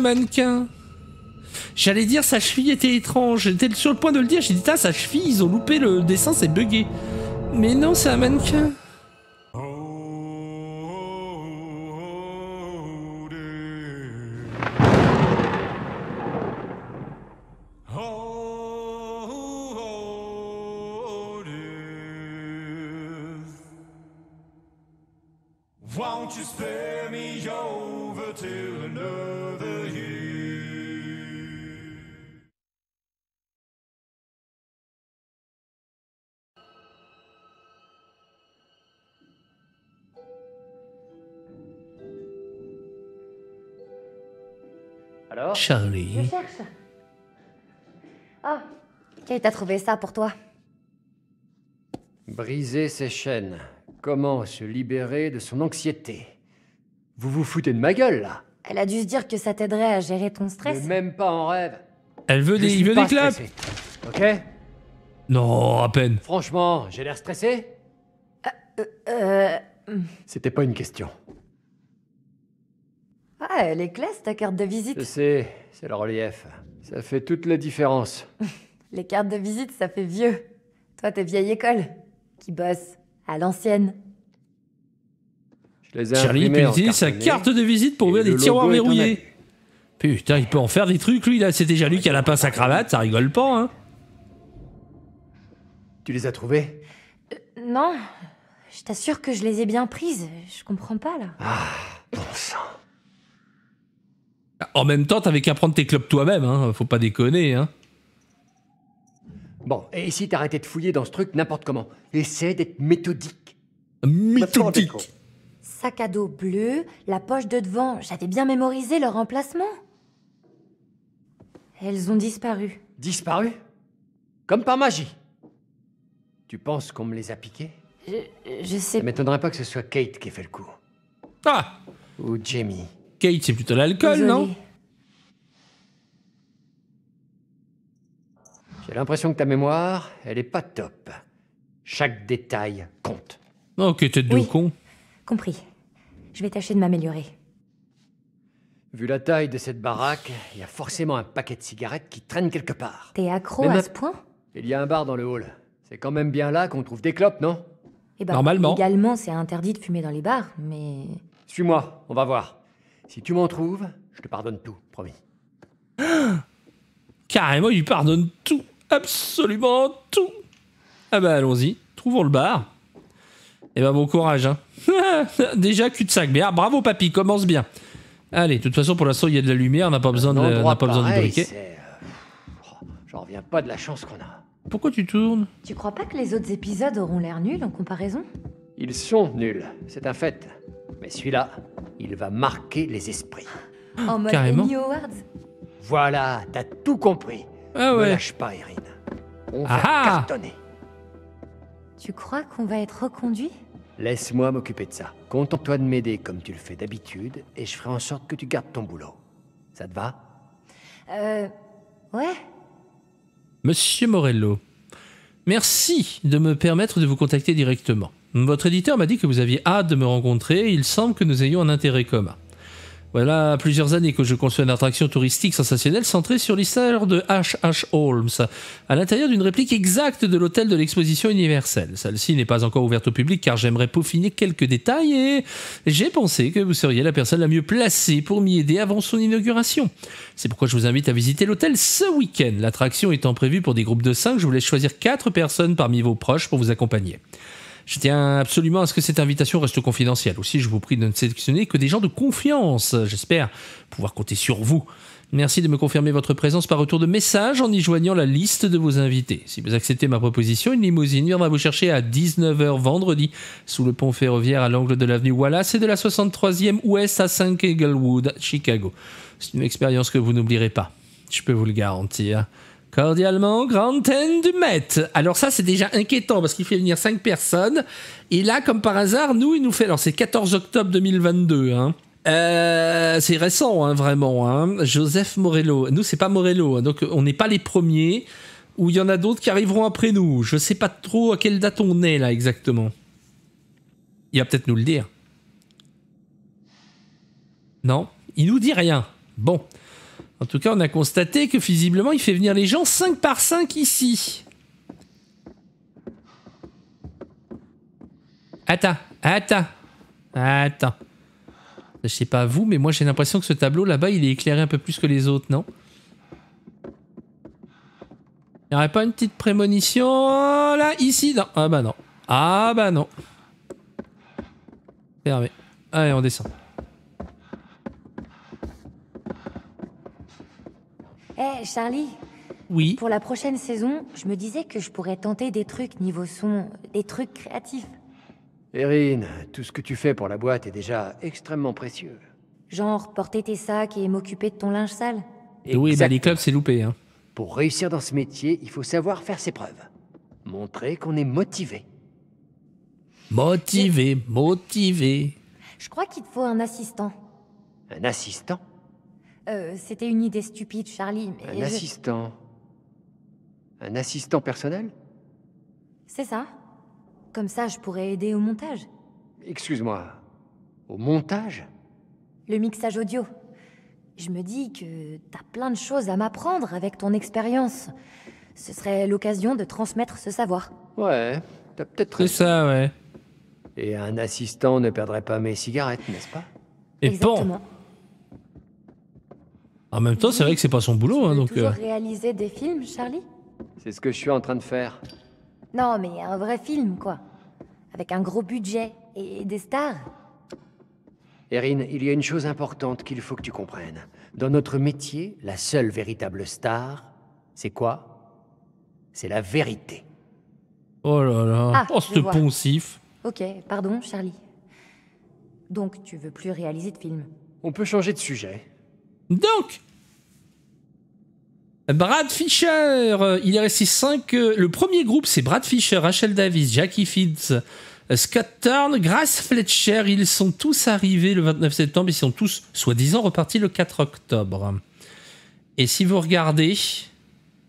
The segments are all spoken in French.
mannequin. J'allais dire sa cheville était étrange. J'étais sur le point de le dire. J'ai dit, sa cheville, ils ont loupé le dessin, c'est buggé. Mais non, c'est un mannequin. Charlie. cherche. Oh, Kate a trouvé ça pour toi. Briser ses chaînes. Comment se libérer de son anxiété? Vous vous foutez de ma gueule, là Elle a dû se dire que ça t'aiderait à gérer ton stress. Mais même pas en rêve. Elle veut Je des, il veut pas des claps. stressé. Ok? Non, à peine. Franchement, j'ai l'air stressé Euh... C'était pas une question. Ah, elle est classe ta carte de visite. Je sais, c'est le relief. Ça fait toute la différence. Les cartes de visite, ça fait vieux. Toi, t'es vieille école. Qui bosse à l'ancienne. Je les ai Charlie peut utiliser sa carte de visite pour ouvrir des tiroirs verrouillés. Putain, il peut en faire des trucs, lui, là. C'est déjà lui qui a la pince à cravate, ça rigole pas, hein. Tu les as trouvés Non, je t'assure que je les ai bien prises. Je comprends pas, là. Bon sang. En même temps, t'avais qu'à prendre tes clopes toi-même, hein. Faut pas déconner, hein. Bon, et si t'arrêtais de fouiller dans ce truc n'importe comment Essaie d'être méthodique. Méthodique. Sac à dos bleu, la poche de devant, j'avais bien mémorisé leur emplacement. Elles ont disparu. Disparu? Comme par magie. Tu penses qu'on me les a piqués Je, je sais Ça m'étonnerait pas que ce soit Kate qui ait fait le coup. Ah Ou Jamie. Kate, c'est plutôt l'alcool, non J'ai l'impression que ta mémoire, elle est pas top. Chaque détail compte. Ok, tête de Oui. con. Compris. Je vais tâcher de m'améliorer. Vu la taille de cette baraque, il y a forcément un paquet de cigarettes qui traîne quelque part. T'es accro à ce point? Il y a un bar dans le hall. C'est quand même bien là qu'on trouve des clopes, non? Eh ben, Normalement. Légalement, c'est interdit de fumer dans les bars, mais... Suis-moi, on va voir. Si tu m'en trouves, je te pardonne tout, promis. Carrément, il lui pardonne tout. Absolument tout. Ah bah allons-y, trouvons le bar. Et bah bon courage. Hein. Déjà cul-de-sac. Mais ah, bravo papy, commence bien. Allez, de toute façon pour l'instant il y a de la lumière, on n'a pas besoin de, on endroit n'a pas besoin de pareil, briquet. euh, oh, J'en reviens pas de la chance qu'on a. Pourquoi tu tournes? Tu crois pas que les autres épisodes auront l'air nuls en comparaison? Ils sont nuls, c'est un fait. Mais celui-là, il va marquer les esprits. En mode carrément. Emmy Awards Voilà, t'as tout compris. Ah Ne ouais. lâche pas, Erin. On va cartonner. Tu crois qu'on va être reconduit? Laisse-moi m'occuper de ça. Contente-toi de m'aider comme tu le fais d'habitude, et je ferai en sorte que tu gardes ton boulot. Ça te va? Euh... Ouais Monsieur Morello, merci de me permettre de vous contacter directement. Votre éditeur m'a dit que vous aviez hâte de me rencontrer il semble que nous ayons un intérêt commun. Voilà plusieurs années que je conçois une attraction touristique sensationnelle centrée sur l'histoire de H.H. Holmes, à l'intérieur d'une réplique exacte de l'hôtel de l'exposition universelle. Celle-ci n'est pas encore ouverte au public car j'aimerais peaufiner quelques détails et j'ai pensé que vous seriez la personne la mieux placée pour m'y aider avant son inauguration. C'est pourquoi je vous invite à visiter l'hôtel ce week-end. L'attraction étant prévue pour des groupes de 5, je vous laisse choisir 4 personnes parmi vos proches pour vous accompagner. Je tiens absolument à ce que cette invitation reste confidentielle. Aussi, je vous prie de ne sélectionner que des gens de confiance. J'espère pouvoir compter sur vous. Merci de me confirmer votre présence par retour de message en y joignant la liste de vos invités. Si vous acceptez ma proposition, une limousine viendra vous chercher à 19h vendredi sous le pont ferroviaire à l'angle de l'avenue Wallace et de la 63e ouest à 5 Englewood, Chicago. C'est une expérience que vous n'oublierez pas. Je peux vous le garantir. Cordialement, Grand Ten du Met. Alors ça, c'est déjà inquiétant parce qu'il fait venir 5 personnes. Et là, comme par hasard, nous, il nous fait... Alors c'est 14 octobre 2022. Hein. Euh, c'est récent, hein, vraiment. Hein. Joseph Morello. Nous, c'est pas Morello. hein, donc on n'est pas les premiers. Ou il y en a d'autres qui arriveront après nous. Je sais pas trop à quelle date on est là exactement. Il va peut-être nous le dire. Non, il nous dit rien. Bon. En tout cas, on a constaté que visiblement, il fait venir les gens 5 par 5 ici. Attends, attends, attends. Je sais pas vous, mais moi j'ai l'impression que ce tableau là-bas, il est éclairé un peu plus que les autres, non? Il n'y aurait pas une petite prémonition là, ici? Non. Ah bah non. Ah bah non. Fermé. Allez, on descend. Eh, Charlie, Oui. pour la prochaine saison, je me disais que je pourrais tenter des trucs niveau son, des trucs créatifs. Erin, tout ce que tu fais pour la boîte est déjà extrêmement précieux. Genre porter tes sacs et m'occuper de ton linge sale. Oui, bah les clubs, c'est loupé. Hein. Pour réussir dans ce métier, il faut savoir faire ses preuves. Montrer qu'on est motivé. Motivé, motivé. Je crois qu'il te faut un assistant. Un assistant? Euh, c'était une idée stupide, Charlie, mais Un je- assistant Un assistant personnel? C'est ça. Comme ça, je pourrais aider au montage. Excuse-moi. Au montage? Le mixage audio. Je me dis que t'as plein de choses à m'apprendre avec ton expérience. Ce serait l'occasion de transmettre ce savoir. Ouais, t'as peut-être C'est raison. ça, ouais. Et un assistant ne perdrait pas mes cigarettes, n'est-ce pas? Et bon, Exactement. En même temps, c'est vrai que c'est pas son boulot, Tu hein, veux donc. toujours euh, réaliser des films, Charlie? C'est ce que je suis en train de faire. Non, mais un vrai film, quoi. Avec un gros budget et des stars. Erin, il y a une chose importante qu'il faut que tu comprennes. Dans notre métier, la seule véritable star, c'est quoi? C'est la vérité. Oh là là. Ah, oh, je ce poncif. Ok, pardon, Charlie. Donc, tu veux plus réaliser de films? On peut changer de sujet. Donc, Brad Fisher, euh, il est resté 5. le premier groupe, c'est Brad Fisher, Rachel Davis, Jackie Fields, euh, Scott Turn, Grace Fletcher. Ils sont tous arrivés le 29 septembre. Ils sont tous, soi-disant, repartis le 4 octobre. Et si vous regardez.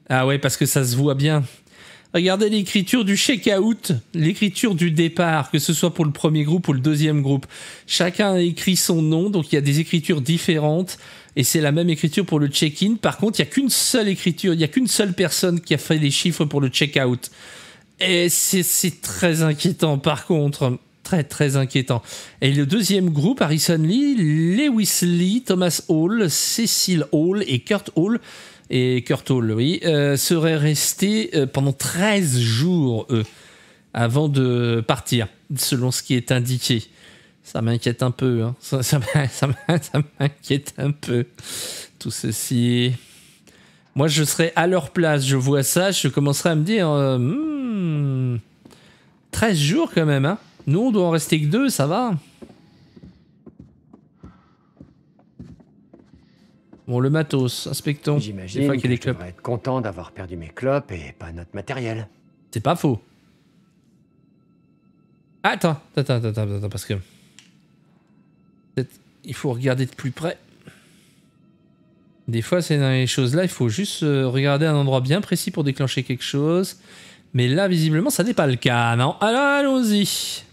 Ah ouais, parce que ça se voit bien. Regardez l'écriture du check-out, l'écriture du départ, que ce soit pour le premier groupe ou le deuxième groupe. Chacun a écrit son nom, donc il y a des écritures différentes, et c'est la même écriture pour le check-in. Par contre, il n'y a qu'une seule écriture, il n'y a qu'une seule personne qui a fait les chiffres pour le check-out. Et c'est très inquiétant, par contre. Très, très inquiétant. Et le deuxième groupe, Harrison Lee, Lewis Lee, Thomas Hall, Cecil Hall et Kurt Hall, et Kurt Hall, oui, euh, seraient restés euh, pendant 13 jours, eux, avant de partir, selon ce qui est indiqué. Ça m'inquiète un peu, hein. ça, ça m'a- ça m'a- ça m'inquiète un peu, tout ceci. Moi, je serais à leur place, je vois ça, je commencerai à me dire, euh, Hmm, 13 jours quand même, hein. Nous, on doit en rester que deux, ça va. Bon, le matos, inspectons. Des J'imagine fois que qu'il y a des je devrais être content d'avoir perdu mes clopes et pas notre matériel. C'est pas faux. Attends, attends, attends, attends, attends, parce que. Peut-être Il faut regarder de plus près. Des fois, c'est dans les choses là, il faut juste euh, regarder un endroit bien précis pour déclencher quelque chose. Mais là, visiblement, ça n'est pas le cas, non? Alors, allons-y.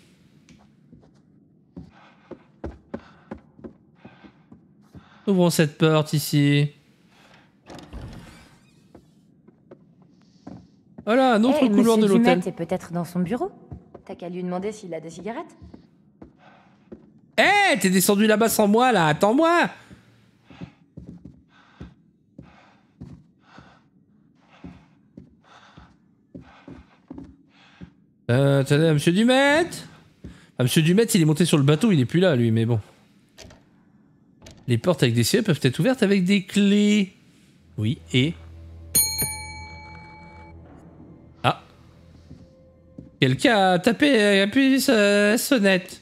Ouvrons cette porte ici. Voilà, un autre Eh, couloir de l'hôtel. Est peut-être dans son bureau. T'as qu'à lui demander s'il a des cigarettes. Eh, t'es descendu là-bas sans moi, là, attends-moi Euh, attendez, monsieur Dumet ah, Monsieur Dumet, il est monté sur le bateau, il est plus là, lui, mais bon. Les portes avec des scellés peuvent être ouvertes avec des clés. Oui, et... Ah. Quelqu'un a tapé, a appuyé la sonnette.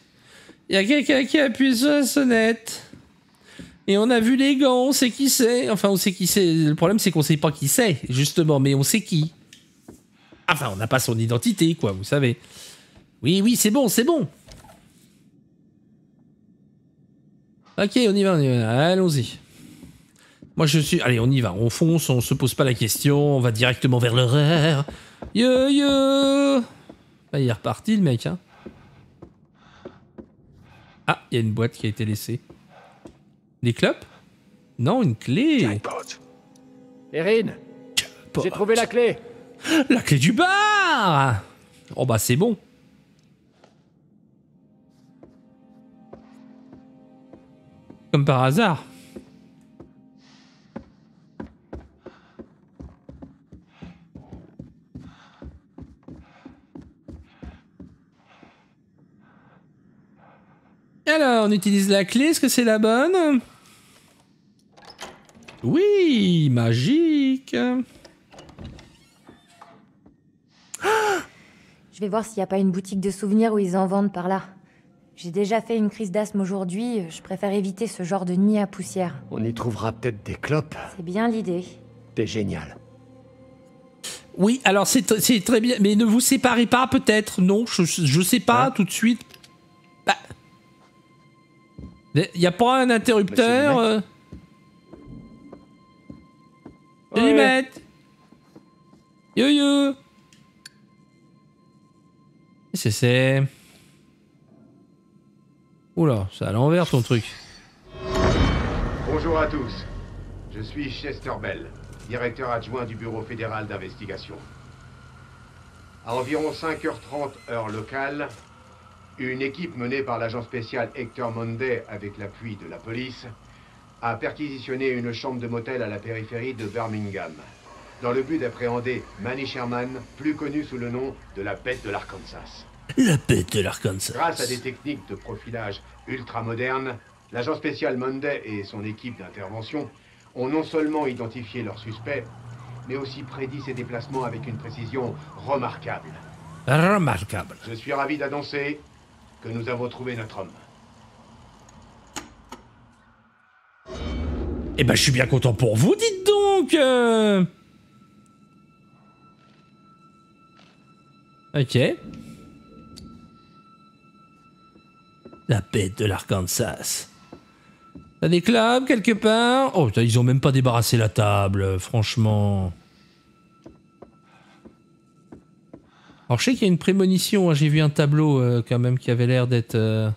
Il y a quelqu'un qui a appuyé sur la sonnette. Et on a vu les gants, on sait qui c'est. Enfin, on sait qui c'est. Le problème, c'est qu'on sait pas qui c'est, justement, mais on sait qui. Enfin, on n'a pas son identité, quoi, vous savez. Oui, oui, c'est bon, c'est bon. Ok, on y va, on y va. Allons-y. Moi, je suis. Allez, on y va. On fonce, on se pose pas la question. On va directement vers l'horaire. Yo yo il est reparti, le mec, hein. Ah, il y a une boîte qui a été laissée. Des clopes? Non, une clé. Jackpot. Erin, j'ai trouvé la clé. La clé du bar Oh bah c'est bon. Comme par hasard. Alors, on utilise la clé, est-ce que c'est la bonne? Oui, magique Je vais voir s'il n'y a pas une boutique de souvenirs où ils en vendent par là. J'ai déjà fait une crise d'asthme aujourd'hui, je préfère éviter ce genre de nid à poussière. On y trouvera peut-être des clopes. C'est bien l'idée. T'es génial. Oui, alors c'est tr- c'est très bien, mais ne vous séparez pas peut-être, non, je, je sais pas Hein tout de suite. Bah. Il y a pas un interrupteur Monsieur euh... Qu'est-ce que c'est? Oula, c'est à l'envers ton truc. Bonjour à tous. Je suis Chester Bell, directeur adjoint du Bureau fédéral d'investigation. À environ 5h30 heure locale, une équipe menée par l'agent spécial Hector Monday avec l'appui de la police a perquisitionné une chambre de motel à la périphérie de Birmingham, dans le but d'appréhender Manny Sherman, plus connu sous le nom de la bête de l'Arkansas. La bête de l'Arkansas. Grâce à des techniques de profilage ultra modernes, l'agent spécial Monday et son équipe d'intervention ont non seulement identifié leur suspect, mais aussi prédit ses déplacements avec une précision remarquable. Remarquable. Je suis ravi d'annoncer que nous avons trouvé notre homme. Eh ben, je suis bien content pour vous, dites donc euh. Ok. La bête de l'Arkansas. T'as des clubs quelque part? Oh, ils ont même pas débarrassé la table, euh, franchement. Alors, je sais qu'il y a une prémonition, hein, j'ai vu un tableau euh, quand même qui avait l'air d'être... euh,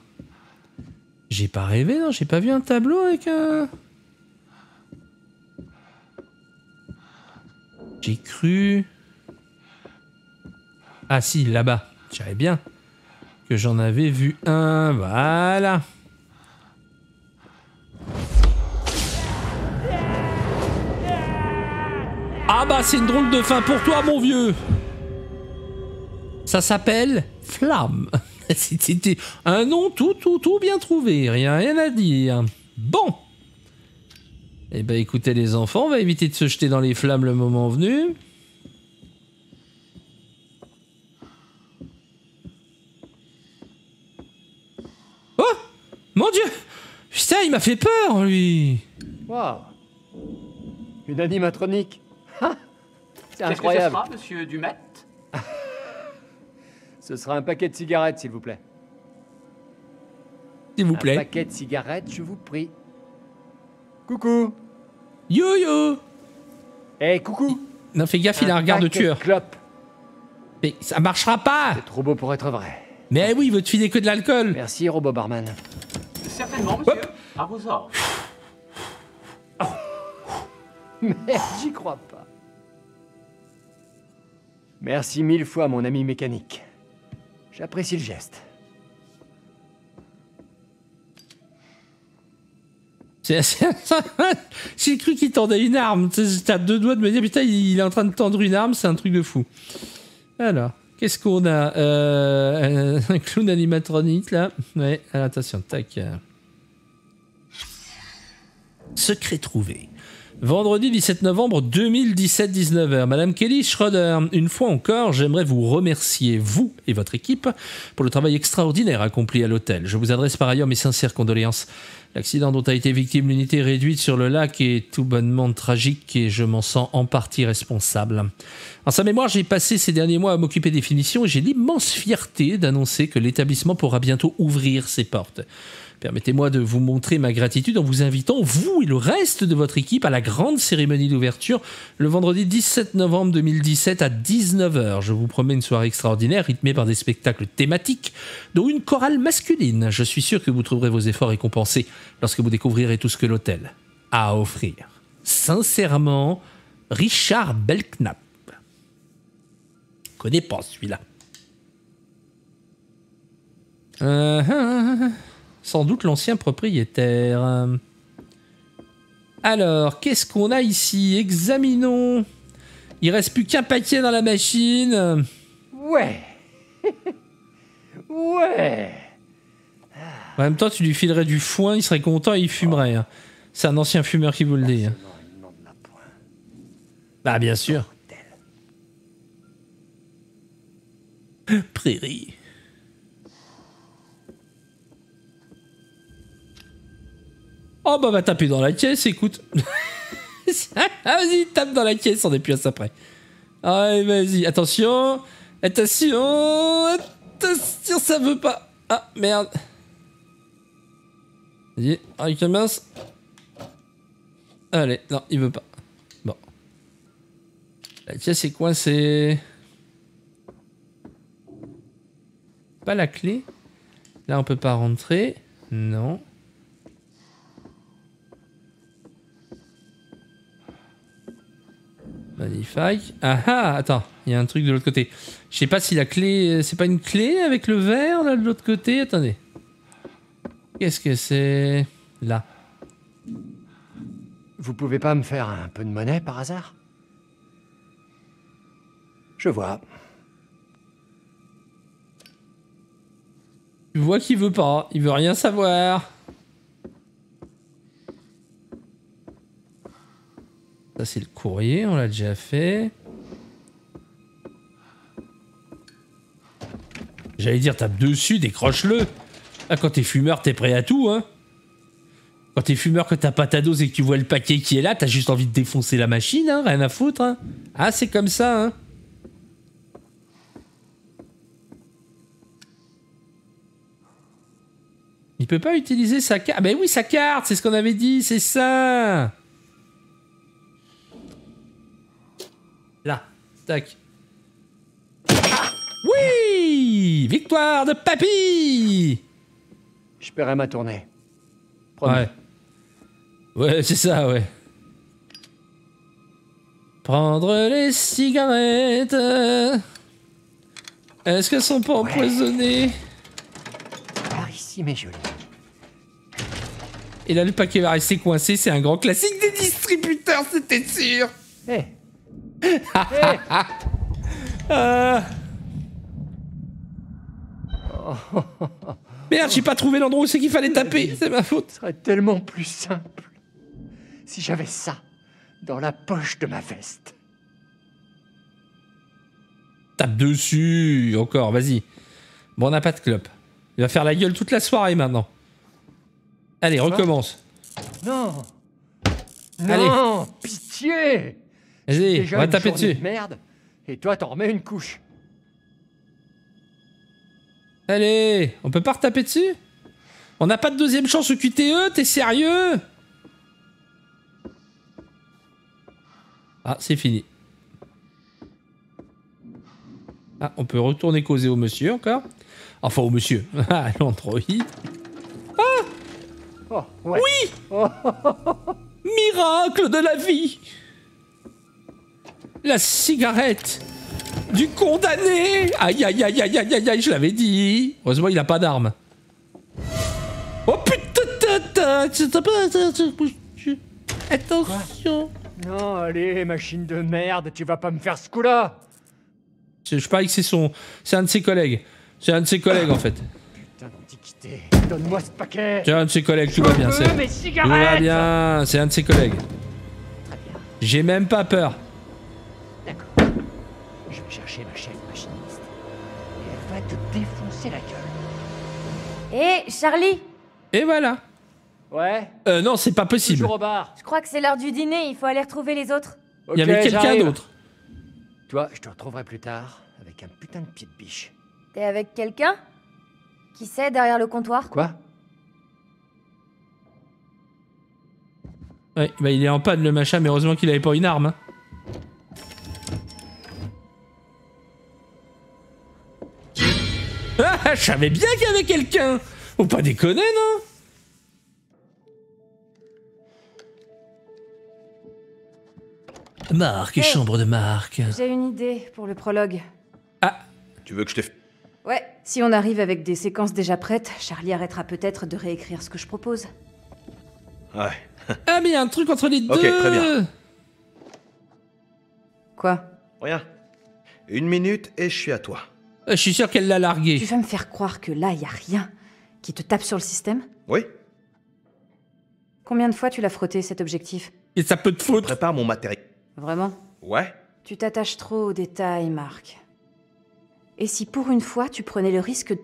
J'ai pas rêvé, non J'ai pas vu un tableau avec un... J'ai cru. Ah si, là-bas. Je savais bien que j'en avais vu un. Voilà. Ah bah c'est une drôle de fin pour toi mon vieux. Ça s'appelle Flamme. C'était un nom tout tout tout bien trouvé, rien rien à dire. Bon. Eh ben écoutez les enfants, on va éviter de se jeter dans les flammes le moment venu. Oh Mon dieu Putain, il m'a fait peur, lui Waouh Une animatronique C'est Qu'est-ce que ce incroyable. sera, monsieur Dumet Ce sera un paquet de cigarettes, s'il vous plaît. S'il vous Un plaît. paquet de cigarettes, je vous prie. Coucou Yo yo Eh, coucou Non, fais gaffe, il a un regard de tueur. clopes. Mais ça marchera pas Trop beau pour être vrai. Mais oui, il veut te filer que de l'alcool Merci, robot barman. Certainement, monsieur. À vos ordres. Merde, j'y crois pas. Merci mille fois, mon ami mécanique. J'apprécie le geste. J'ai cru qu'il tendait une arme. À deux doigts de me dire, putain, il est en train de tendre une arme, c'est un truc de fou. Alors, qu'est-ce qu'on a euh, Un clown animatronique, là? Ouais, alors, attention, tac. Secret trouvé. Vendredi 17 novembre 2017, 19h. Madame Kelly Schroeder, une fois encore, j'aimerais vous remercier, vous et votre équipe, pour le travail extraordinaire accompli à l'hôtel. Je vous adresse par ailleurs mes sincères condoléances. L'accident dont a été victime l'unité réduite sur le lac est tout bonnement tragique et je m'en sens en partie responsable. En sa mémoire, j'ai passé ces derniers mois à m'occuper des finitions et j'ai l'immense fierté d'annoncer que l'établissement pourra bientôt ouvrir ses portes. Permettez-moi de vous montrer ma gratitude en vous invitant, vous et le reste de votre équipe, à la grande cérémonie d'ouverture le vendredi 17 novembre 2017 à 19h. Je vous promets une soirée extraordinaire rythmée par des spectacles thématiques, dont une chorale masculine. Je suis sûr que vous trouverez vos efforts récompensés lorsque vous découvrirez tout ce que l'hôtel à offrir. Sincèrement, Richard Belknap. Connais pas celui-là. Euh, euh, sans doute l'ancien propriétaire. Alors, qu'est-ce qu'on a ici? Examinons. Il reste plus qu'un paquet dans la machine. Ouais. ouais. En même temps, tu lui filerais du foin, il serait content et il fumerait. hein. C'est un ancien fumeur qui vous le dit. hein. Bah, bien sûr. Prairie. Oh bah va taper dans la caisse, écoute. Ah, vas-y, tape dans la caisse, on est plus à ça près. Allez, vas-y, attention. Attention. Attention, ça veut pas. Ah, merde. Vas-y, avec la mince. Allez, non, il veut pas. Bon. La caisse est coincée. Pas la clé. Là, on peut pas rentrer. Non. Ah ah, attends, il y a un truc de l'autre côté. Je sais pas si la clé. C'est pas une clé avec le verre là de l'autre côté? Attendez. Qu'est-ce que c'est Là? Vous pouvez pas me faire un peu de monnaie par hasard? Je vois. Tu vois qu'il veut pas, il veut rien savoir. Ça c'est le courrier, on l'a déjà fait. J'allais dire tape dessus, décroche-le. Ah, quand t'es fumeur, t'es prêt à tout, hein. Quand t'es fumeur, que t'as pas ta dose et que tu vois le paquet qui est là, t'as juste envie de défoncer la machine, hein, rien à foutre, hein. Ah, c'est comme ça, hein. Il peut pas utiliser sa carte. Ah ben oui, sa carte, c'est ce qu'on avait dit, c'est ça. Tac. Oui Victoire de Papy Je paierai ma tournée. Promis. Ouais. Ouais, c'est ça, ouais. Prendre les cigarettes. Est-ce qu'elles sont pas Ouais. empoisonnées? Par ici, mes jolis. Et là, le paquet va rester coincé. C'est un grand classique des distributeurs, c'était sûr. Merde, j'ai pas trouvé l'endroit où c'est qu'il fallait taper. C'est ma faute. Ce serait tellement plus simple si j'avais ça dans la poche de ma veste. Tape dessus. Encore, vas-y. Bon, on n'a pas de clope. Il va faire la gueule toute la soirée maintenant. Allez, recommence. Non Allez. Non Pitié Vas-y, on va une taper dessus. de merde, et toi t'en remets une couche. Allez, on peut pas retaper dessus? On n'a pas de deuxième chance au QTE, t'es sérieux? Ah, c'est fini. Ah, on peut retourner causer au monsieur encore? Enfin, au monsieur. Ah, l'android. Oh, ouais. Miracle de la vie La cigarette du condamné Aïe aïe aïe aïe aïe aïe aïe, je l'avais dit Heureusement, il a pas d'arme. Oh putain Attention Non, allez, machine de merde, tu vas pas me faire ce coup-là Je je parie que c'est son... C'est un de ses collègues. C'est un de ses collègues, en fait. Putain d'antiquité, donne-moi ce paquet C'est un de ses collègues, tout va bien. C'est- Tout va bien, c'est un de ses collègues. J'ai même pas peur. Chercher ma chef machiniste. Et elle va te défoncer la gueule. Hé, Charlie Et voilà. Ouais Euh, non, c'est pas possible. Toujours au bar. Je crois que c'est l'heure du dîner, il faut aller retrouver les autres. Il y avait quelqu'un d'autre. Toi, je te retrouverai plus tard avec un putain de pied de biche. T'es avec quelqu'un? Qui c'est derrière le comptoir? Quoi? Ouais, bah il est en panne le machin, mais heureusement qu'il avait pas une arme. hein. Ah, je savais bien qu'il y avait quelqu'un Faut pas déconner, non? Marc, Hey. chambre de Marc. J'ai une idée pour le prologue. Ah, Tu veux que je te... f- Ouais, si on arrive avec des séquences déjà prêtes, Charlie arrêtera peut-être de réécrire ce que je propose. Ouais. ah mais il y a un truc entre les deux. Ok, très bien. Quoi? Rien. Une minute et je suis à toi. Euh, Je suis sûr qu'elle l'a largué. Tu vas me faire croire que là, y a rien qui te tape sur le système? Oui Combien de fois tu l'as frotté, cet objectif? Et ça peut te foutre. Prépare mon matériel. Vraiment? Ouais Tu t'attaches trop aux détails, Marc. Et si pour une fois tu prenais le risque...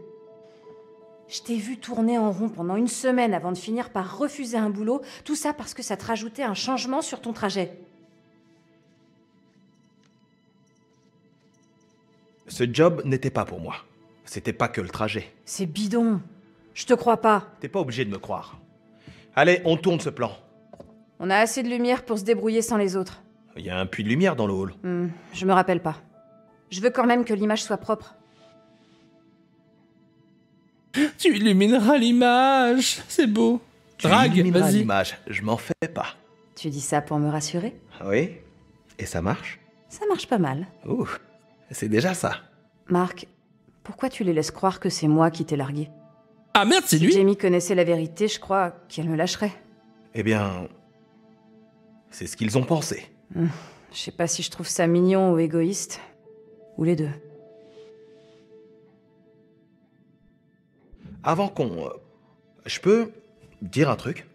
Je t'ai vu tourner en rond pendant une semaine avant de finir par refuser un boulot, tout ça parce que ça te rajoutait un changement sur ton trajet. Ce job n'était pas pour moi. C'était pas que le trajet. C'est bidon. Je te crois pas. T'es pas obligé de me croire. Allez, on tourne ce plan. On a assez de lumière pour se débrouiller sans les autres. Il y a un puits de lumière dans le hall. Hmm, je me rappelle pas. Je veux quand même que l'image soit propre. Tu illumineras l'image. C'est beau. Tu Drague, vas-y. l'image. Je m'en fais pas. Tu dis ça pour me rassurer? Oui Et ça marche? Ça marche pas mal. Ouh, c'est déjà ça. Marc, pourquoi tu les laisses croire que c'est moi qui t'ai largué? Ah merde, c'est Si lui Jamie connaissait la vérité, je crois qu'elle me lâcherait. Eh bien, c'est ce qu'ils ont pensé. Je sais pas si je trouve ça mignon ou égoïste. Ou les deux. Avant qu'on... euh, Je peux dire un truc?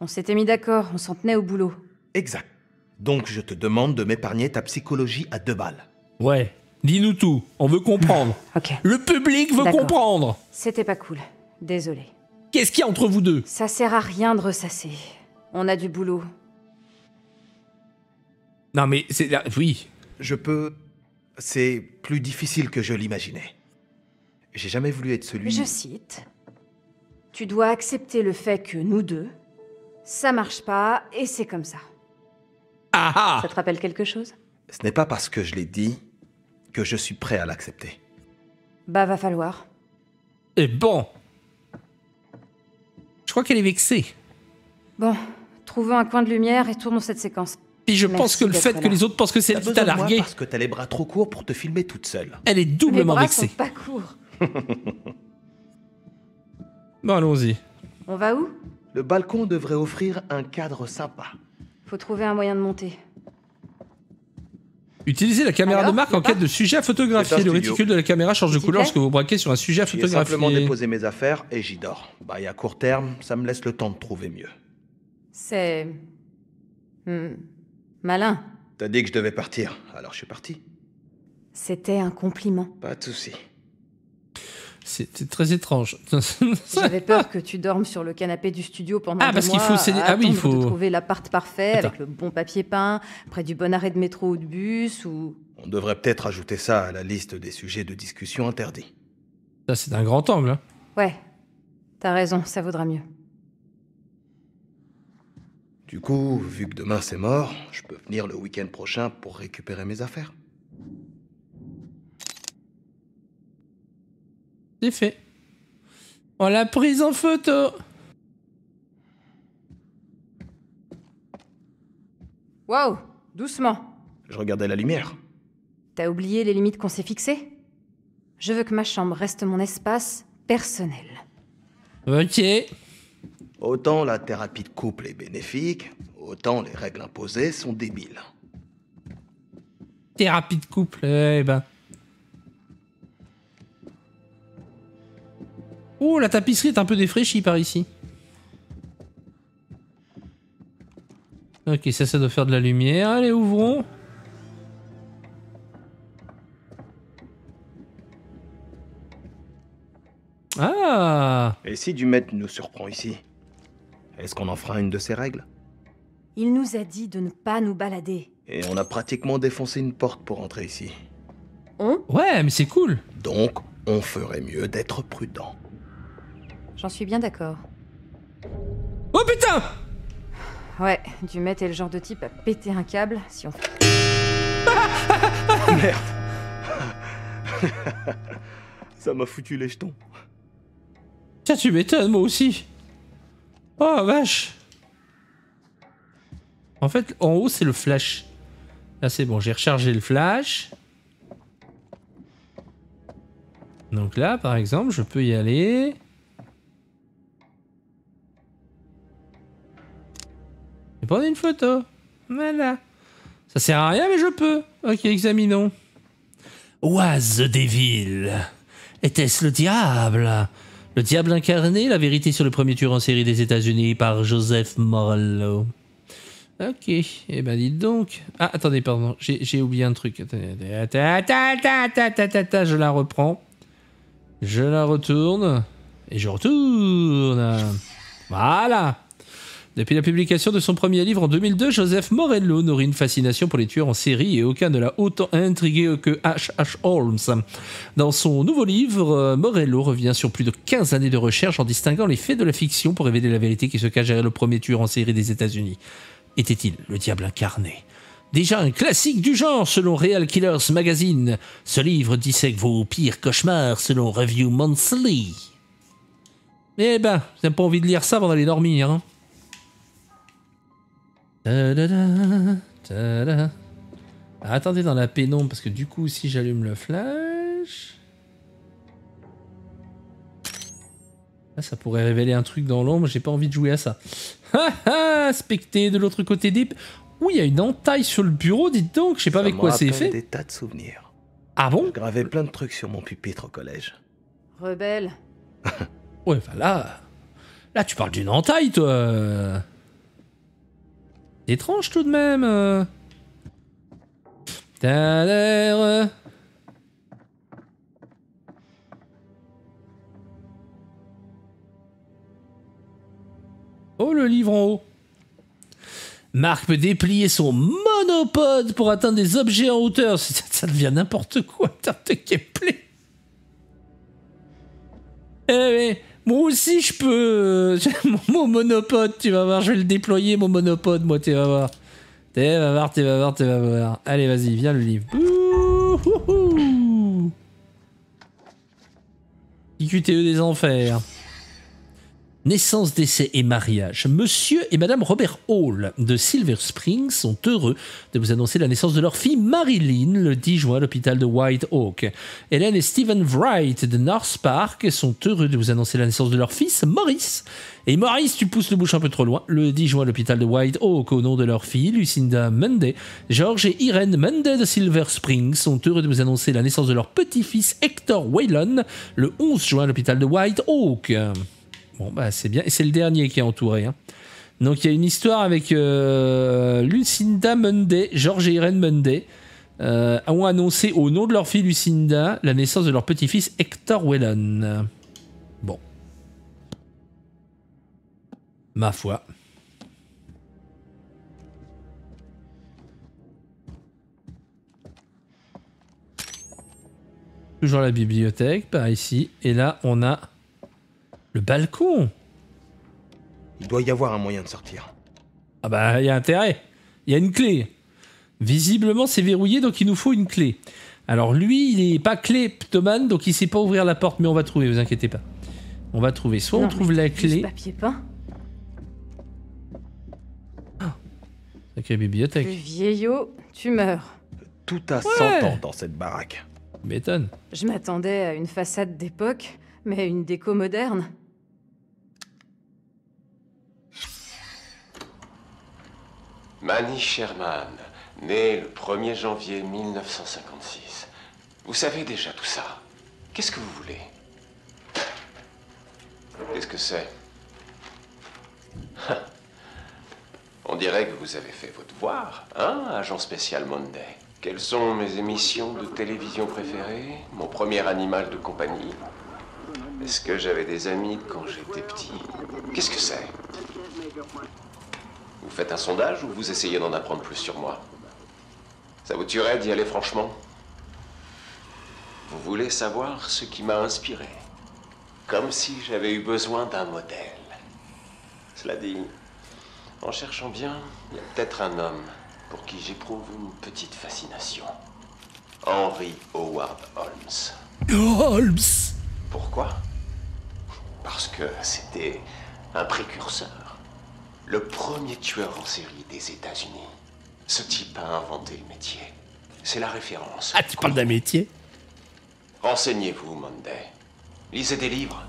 On s'était mis d'accord, on s'en tenait au boulot. Exact. Donc je te demande de m'épargner ta psychologie à deux balles. Ouais. Dis-nous tout. On veut comprendre. Ok. Le public veut D'accord. comprendre. C'était pas cool. Désolé. Qu'est-ce qu'il y a entre vous deux? Ça sert à rien de ressasser. On a du boulot. Non mais c'est... là- Oui. Je peux... C'est plus difficile que je l'imaginais. J'ai jamais voulu être celui... Je cite. Tu dois accepter le fait que nous deux, ça marche pas et c'est comme ça. Ah ah Ça te rappelle quelque chose? Ce n'est pas parce que je l'ai dit que je suis prêt à l'accepter. Bah va falloir. Et bon. Je crois qu'elle est vexée. Bon, trouvons un coin de lumière et tournons cette séquence. Puis je Merci pense que le fait là. que les autres pensent que c'est elle qui t'a largué, parce que t'as les bras trop courts pour te filmer toute seule. elle est Mes doublement bras vexée. sont pas courts. Bon, allons-y. On va où? Le balcon devrait offrir un cadre sympa. Faut trouver un moyen de monter. Utilisez la caméra Alors, de marque en quête de sujet à photographier. Le réticule de la caméra change de couleur lorsque vous braquez sur un sujet à photographier. simplement déposé mes affaires et j'y dors. Bah, et à court terme, ça me laisse le temps de trouver mieux. C'est... hmm, malin. T'as dit que je devais partir, alors je suis parti. C'était un compliment. Pas de souci. C'est très étrange. J'avais peur que tu dormes sur le canapé du studio pendant Ah, parce qu'il mois faut céder- ah oui, il faut- de trouver l'appart parfait Attends. avec le bon papier peint, près du bon arrêt de métro ou de bus ou... On devrait peut-être ajouter ça à la liste des sujets de discussion interdits. Ça, c'est un grand angle. hein. Ouais, t'as raison, ça vaudra mieux. Du coup, vu que demain c'est mort, je peux venir le week-end prochain pour récupérer mes affaires. C'est fait. On l'a prise en photo. Wow, doucement. Je regardais la lumière. T'as oublié les limites qu'on s'est fixées? Je veux que ma chambre reste mon espace personnel. Ok. Autant la thérapie de couple est bénéfique, autant les règles imposées sont débiles. Thérapie de couple. Eh ben. Oh, la tapisserie est un peu défraîchie par ici. Ok, ça, ça doit faire de la lumière. Allez, ouvrons. Ah Et si Dumet nous surprend ici Est-ce qu'on en fera une de ces règles? Il nous a dit de ne pas nous balader. Et on a pratiquement défoncé une porte pour entrer ici. On? Ouais, mais c'est cool. Donc, on ferait mieux d'être prudent. J'en suis bien d'accord. Oh putain Ouais, Dumet est le genre de type à péter un câble si on... Merde Ça m'a foutu les jetons. Tiens, tu m'étonnes, moi aussi. Oh, vache. En fait, en haut, c'est le flash. Là, c'est bon, j'ai rechargé le flash. Donc là, par exemple, je peux y aller. Prendre une photo. Voilà. Ça sert à rien, mais je peux. Ok, examinons. Was the devil Était-ce le diable? Le diable incarné, la vérité sur le premier tueur en série des États-Unis par Joseph Morello. Ok, eh ben dites donc. Ah, attendez, pardon, j'ai oublié un truc. Je la reprends. Je la retourne. Et je retourne. Voilà. Depuis la publication de son premier livre en 2002, Joseph Morello nourrit une fascination pour les tueurs en série et aucun ne l'a autant intrigué que H.H. Holmes. Dans son nouveau livre, euh, Morello revient sur plus de 15 années de recherche en distinguant les faits de la fiction pour révéler la vérité qui se cache derrière le premier tueur en série des États-Unis. Était-il le diable incarné? Déjà un classique du genre selon Real Killers Magazine, ce livre dissèque vos pires cauchemars selon Review Monthly. Eh ben, j'ai pas envie de lire ça avant d'aller dormir. Hein? Attendez dans la pénombre parce que du coup si j'allume le flash... Là, ça pourrait révéler un truc dans l'ombre, j'ai pas envie de jouer à ça. Ha ha Specté de l'autre côté des... Ouh, il y a une entaille sur le bureau, dites donc, je sais pas Ça avec quoi c'est fait. des tas de souvenirs. Ah bon? Je gravais plein de trucs sur mon pupitre au collège. Rebelle. Ouais, enfin là... Là, tu parles d'une entaille, toi Étrange tout de même euh. T'as l'air... Oh, le livre en haut Marc peut déplier son monopode pour atteindre des objets en hauteur. Ça, ça devient n'importe quoi en. Eh mais moi aussi je peux. J'ai mon- Mon monopode, tu vas voir, je vais le déployer mon monopode, moi tu vas voir. Tu vas voir, tu vas voir, tu vas voir. Allez, vas-y, viens le livre. IQTE des enfers. Naissance, décès et mariage. Monsieur et Madame Robert Hall de Silver Springs sont heureux de vous annoncer la naissance de leur fille Marilyn le 10 juin à l'hôpital de White Oak. Hélène et Stephen Wright de North Park sont heureux de vous annoncer la naissance de leur fils Maurice. Et Maurice, tu pousses le bouche un peu trop loin. Le 10 juin à l'hôpital de White Oak au nom de leur fille Lucinda Munday. George et Irene Munday de Silver Springs sont heureux de vous annoncer la naissance de leur petit-fils Hector Whalen le 11 juin à l'hôpital de White Oak. Bon, bah c'est bien. Et c'est le dernier qui est entouré. hein. Donc il y a une histoire avec euh, Lucinda Munday, George et Irene Munday, euh, ont annoncé au nom de leur fille Lucinda la naissance de leur petit-fils Hector Whelan. Bon. Ma foi. Toujours la bibliothèque, par ici. Et là, on a le balcon. Il doit y avoir un moyen de sortir. Ah bah, il y a intérêt. Il y a une clé. Visiblement, c'est verrouillé, donc il nous faut une clé. Alors lui, il est pas kleptomane, donc il sait pas ouvrir la porte, mais on va trouver, vous inquiétez pas. On va trouver. Soit on trouve la clé. papier peint. Sacrée Plus bibliothèque. vieillot, tu meurs. Tout a Ouais. 100 ans dans cette baraque. M'étonne. Je m'attendais à une façade d'époque, mais une déco moderne. Manny Sherman, né le 1er janvier 1956. Vous savez déjà tout ça. Qu'est-ce que vous voulez? Qu'est-ce que c'est? On dirait que vous avez fait votre devoir, hein, agent spécial Monday. Quelles sont mes émissions de télévision préférées? Mon premier animal de compagnie? Est-ce que j'avais des amis quand j'étais petit? Qu'est-ce que c'est? Vous faites un sondage ou vous essayez d'en apprendre plus sur moi Ça vous tuerait d'y aller franchement Vous voulez savoir ce qui m'a inspiré Comme si j'avais eu besoin d'un modèle. Cela dit, en cherchant bien, il y a peut-être un homme pour qui j'éprouve une petite fascination. Henry Howard Holmes. Holmes Pourquoi? Parce que c'était un précurseur. Le premier tueur en série des États-Unis. Ce type a inventé le métier. C'est la référence. Ah, tu parles d'un métier? Renseignez-vous, Monday. Lisez des livres.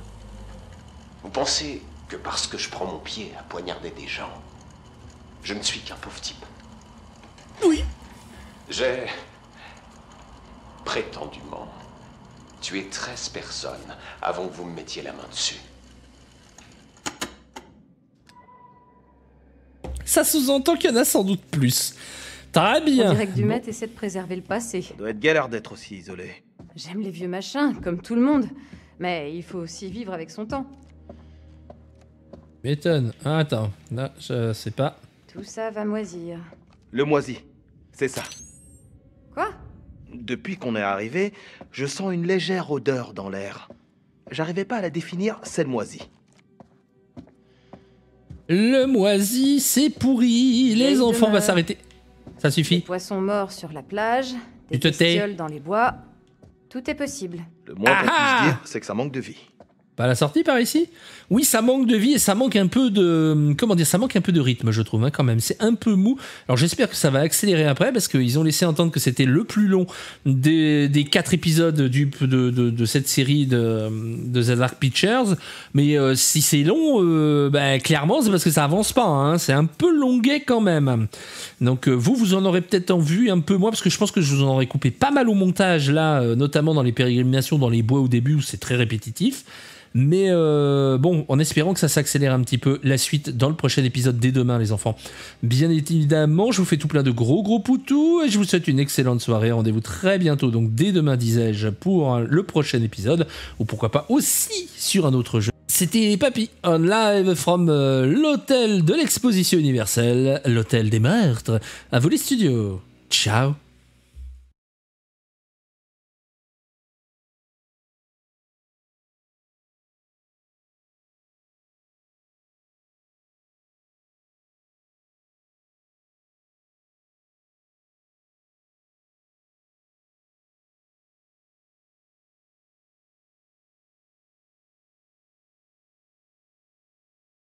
Vous pensez que parce que je prends mon pied à poignarder des gens, je ne suis qu'un pauvre type? Oui. J'ai prétendument tué 13 personnes avant que vous me mettiez la main dessus. Ça sous-entend qu'il y en a sans doute plus. Très bien. dirait que Dumet essaie de préserver le passé. Ça doit être galère d'être aussi isolé. J'aime les vieux machins, comme tout le monde. Mais il faut aussi vivre avec son temps. M'étonne. Ah, attends, là, je sais pas. Tout ça va moisir. Le moisi. C'est ça. Quoi? Depuis qu'on est arrivé, je sens une légère odeur dans l'air. J'arrivais pas à la définir, c'est le moisi. Le moisi, c'est pourri. Les enfants, on va s'arrêter. Ça Des suffit. poissons morts sur la plage, des Tu te tais. bestioles dans les bois. Tout est possible. Le moins qu'on Ah puisse dire, c'est que ça manque de vie. Pas la sortie par ici? Oui, ça manque de vie et ça manque un peu de comment dire, ça manque un peu de rythme, je trouve hein, quand même. C'est un peu mou. Alors j'espère que ça va accélérer après parce qu'ils ont laissé entendre que c'était le plus long des, des quatre épisodes de, cette série de, de The Dark Pictures. Mais euh, si c'est long, euh, ben, clairement c'est parce que ça avance pas. hein. C'est un peu longuet quand même. Donc euh, vous, vous en aurez peut-être en vue un peu moins parce que je pense que je vous en aurais coupé pas mal au montage là, notamment dans les pérégrinations dans les bois au début où c'est très répétitif. Mais euh, bon, en espérant que ça s'accélère un petit peu, la suite dans le prochain épisode dès demain, les enfants. Bien évidemment, je vous fais tout plein de gros gros poutous et je vous souhaite une excellente soirée. Rendez-vous très bientôt, donc dès demain, disais-je, pour le prochain épisode, ou pourquoi pas aussi sur un autre jeu. C'était Papy, on live from euh, l'hôtel de l'exposition universelle, l'hôtel des meurtres. À vous les studios. Ciao